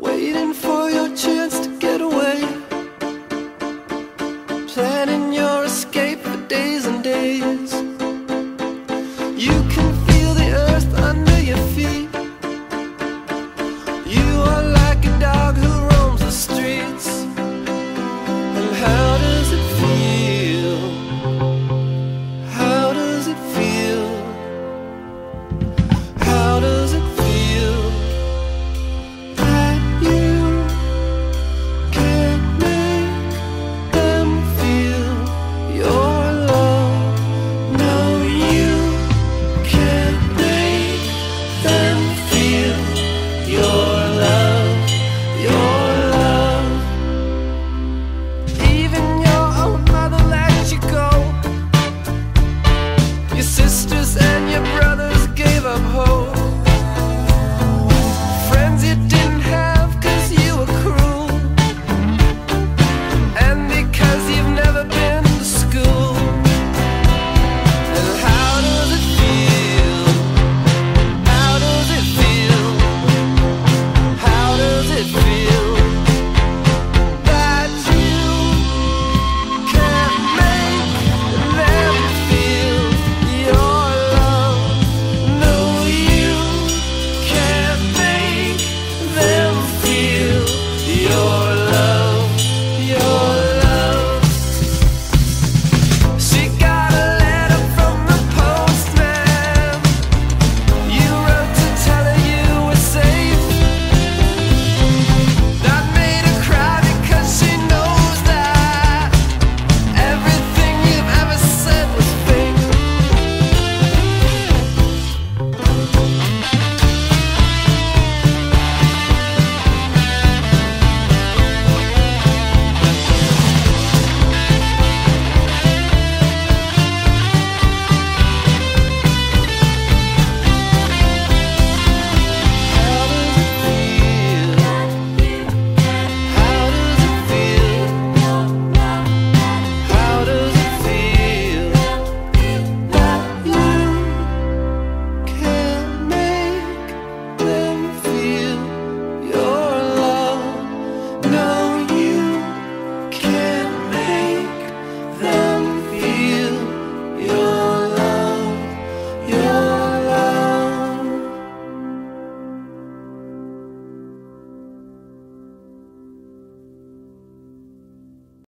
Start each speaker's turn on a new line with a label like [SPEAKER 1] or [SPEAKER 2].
[SPEAKER 1] Waiting for your chance.